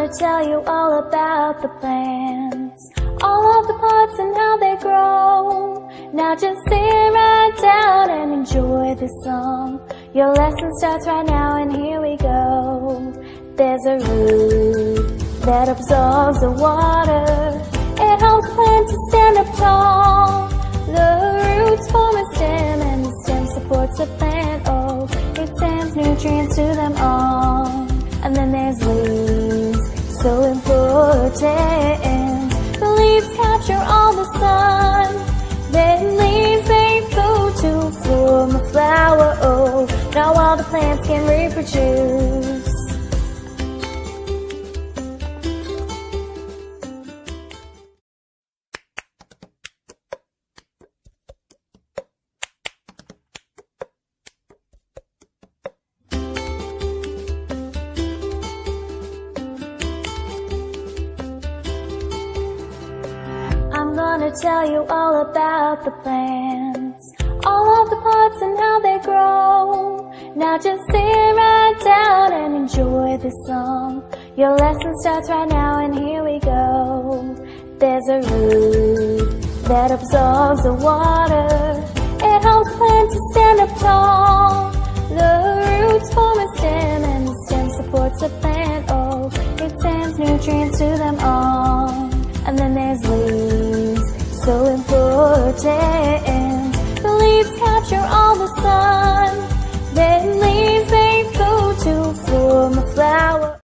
gonna tell you all about the plants, all of the pots and how they grow. Now just sit right down and enjoy this song. Your lesson starts right now and here we go. There's a root that absorbs the water. It helps plants to stand up tall. The roots form a stem and the stem supports the plant. Oh, it sends nutrients to them all. So important. The leaves capture all the sun. Then leaves make food to form a flower. Oh, now all the plants can reproduce. I'm gonna tell you all about the plants, all of the pots and how they grow. Now just sit right down and enjoy the song. Your lesson starts right now and here we go. There's a root that absorbs the water. It helps plants to stand up tall. The roots form a stem and the stem supports the plant. Oh, it sends nutrients to them all. So important. The leaves capture all the sun.